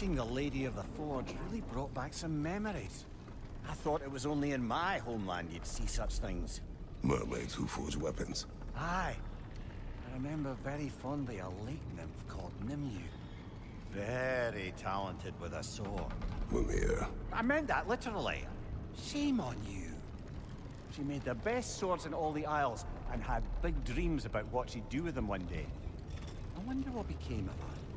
Meeting the Lady of the Forge really brought back some memories. I thought it was only in my homeland you'd see such things. Mermaids who forge weapons. Aye. I remember very fondly a lake nymph called Nimue. Very talented with a sword. Mimir. I meant that literally. Shame on you. She made the best swords in all the Isles and had big dreams about what she'd do with them one day. I wonder what became of her.